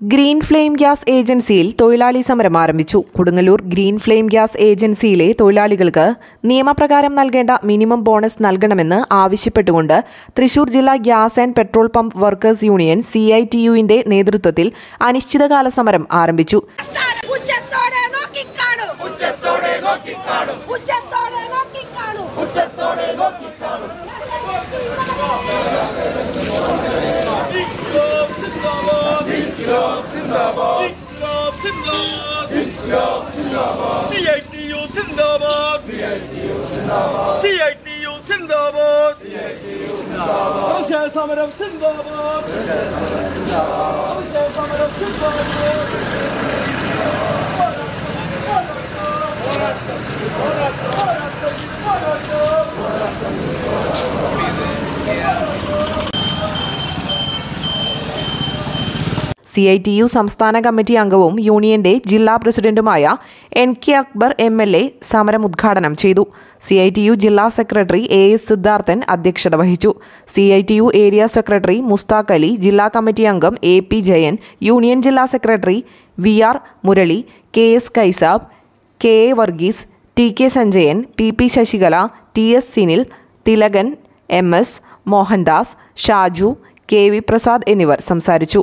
Green flame gas ഏജൻസിയിൽ തൊഴിലാളി സമരം ആരംഭിച്ചു. കൊടുങ്ങല്ലൂർ ഗ്രീൻ ഫ്ലെയിം ഗ്യാസ് ഏജൻസിയിലെ തൊഴിലാളികൾക്ക് നിയമപ്രകാരം നൽകേണ്ട മിനിമം ബോണസ് നൽകണമെന്ന് ആവശ്യപ്പെട്ടുകൊണ്ട് തൃശൂർ ജില്ലാ gas and petrol pump workers union C I T യുവിന്റെ നേതൃത്വത്തിൽ അനിശ്ചിതകാല സമരം ആരംഭിച്ചു. ഉച്ചത്തോടെ ഉച്ചത്തോടെ ഉച്ചത്തോടെ İnkılap zindabad. İnkılap zindabad. İnkılap zindabad. CITU zindabad. CITU zindabad. CITU zindabad. CITU zindabad. Başel Tamerem zindabad. Başel C I T U സംസ്ഥാന committee അംഗവും യൂണിയന്റെ ജില്ലാ പ്രസിഡന്റുമായ N K Akbar M L A സമരം ഉദ്ഘാടനം ചെയ്തു. സി ഐ ടി യു ജില്ലാ secretary A S Siddharthan അധ്യക്ഷത വഹിച്ചു. C I T U area secretary Mustaq Ali ജില്ലാ കമ്മിറ്റി അംഗം എ പി ജയൻ യൂണിയൻ ജില്ലാ secretary V R Murali K S Kaisab K A Varghese T K Sanjayan P P Sasikala T S Sinil Thilakan M S Mohandas Shaju K V Prasad എന്നിവർ സംസാരിച്ചു.